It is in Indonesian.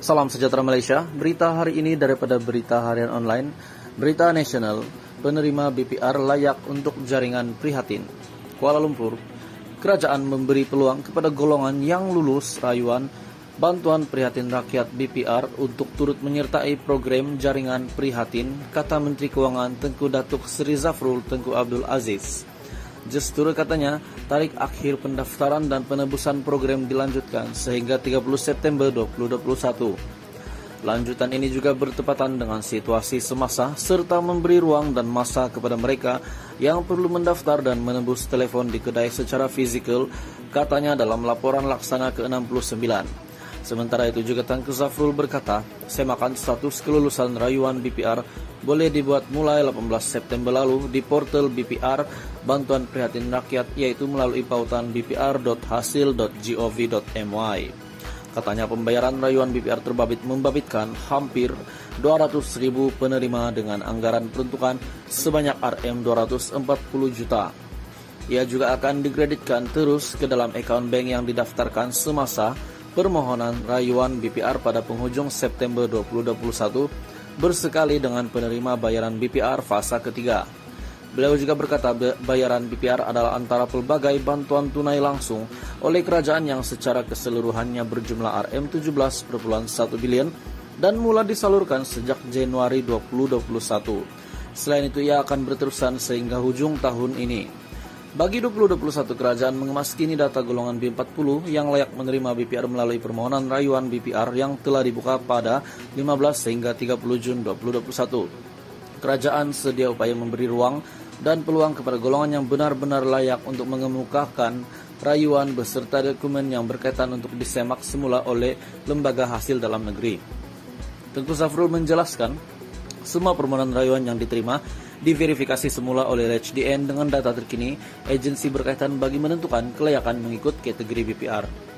Salam sejahtera Malaysia. Berita hari ini daripada berita harian online, berita nasional, penerima BPR layak untuk jaringan prihatin. Kuala Lumpur, kerajaan memberi peluang kepada golongan yang lulus rayuan bantuan prihatin rakyat BPR untuk turut menyertai program jaringan prihatin, kata Menteri Keuangan Tengku Datuk Seri Zafrul Tengku Abdul Aziz. Gestur katanya, tarik akhir pendaftaran dan penebusan program dilanjutkan sehingga 30 September 2021. Lanjutan ini juga bertepatan dengan situasi semasa serta memberi ruang dan masa kepada mereka yang perlu mendaftar dan menembus telepon di kedai secara fizikal, katanya dalam laporan laksana ke-69. Sementara itu juga Tengku Zafrul berkata, semakan status kelulusan rayuan BPR boleh dibuat mulai 18 September lalu di portal BPR Bantuan Prihatin Rakyat yaitu melalui pautan bpr.hasil.gov.my. Katanya pembayaran rayuan BPR terbabit membabitkan hampir 200 ribu penerima dengan anggaran peruntukan sebanyak RM 240 juta. Ia juga akan dikreditkan terus ke dalam account bank yang didaftarkan semasa permohonan rayuan BPR pada penghujung September 2021 bersekali dengan penerima bayaran BPR fasa ketiga. Beliau juga berkata bayaran BPR adalah antara pelbagai bantuan tunai langsung oleh kerajaan yang secara keseluruhannya berjumlah RM17,1 bilion dan mulai disalurkan sejak Januari 2021. Selain itu ia akan berterusan sehingga hujung tahun ini. Bagi 2021, kerajaan mengemas kini data golongan B40 yang layak menerima BPR melalui permohonan rayuan BPR yang telah dibuka pada 15 hingga 30 Jun 2021. Kerajaan sedia upaya memberi ruang dan peluang kepada golongan yang benar-benar layak untuk mengemukakan rayuan beserta dokumen yang berkaitan untuk disemak semula oleh lembaga hasil dalam negeri. Tengku Safrul menjelaskan, semua permohonan rayuan yang diterima diverifikasi semula oleh HDN dengan data terkini agensi berkaitan bagi menentukan kelayakan mengikut kategori BPR.